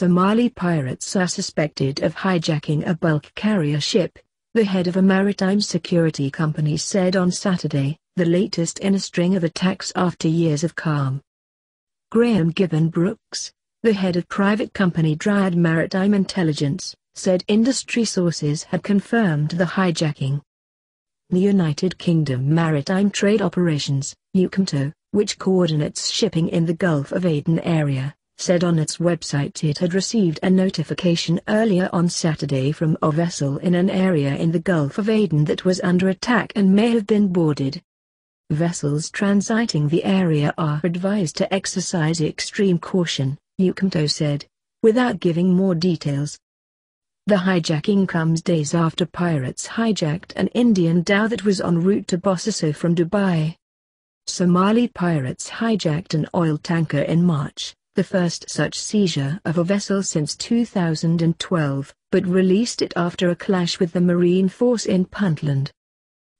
Somali pirates are suspected of hijacking a bulk carrier ship, the head of a maritime security company said on Saturday, the latest in a string of attacks after years of calm. Graeme Gibbon Brooks, the head of private company Dryad Maritime Intelligence, said industry sources had confirmed the hijacking. The United Kingdom Maritime Trade Operations, UKMTO, which coordinates shipping in the Gulf of Aden area, said on its website it had received a notification earlier on Saturday from a vessel in an area in the Gulf of Aden that was under attack and may have been boarded. Vessels transiting the area are advised to exercise extreme caution, UKMTO said, without giving more details. The hijacking comes days after pirates hijacked an Indian dhow that was en route to Bosaso from Dubai. Somali pirates hijacked an oil tanker in March, the first such seizure of a vessel since 2012, but released it after a clash with the Marine Force in Puntland.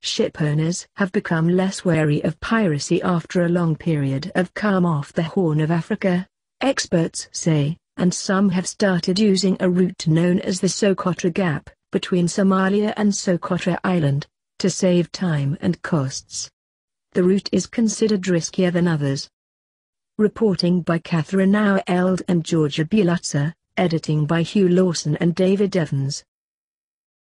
Shipowners have become less wary of piracy after a long period of calm off the Horn of Africa, experts say, and some have started using a route known as the Socotra Gap, between Somalia and Socotra Island, to save time and costs. The route is considered riskier than others, Reporting by Katharine Houreld and George Obulutsa, editing by Hugh Lawson and David Evans.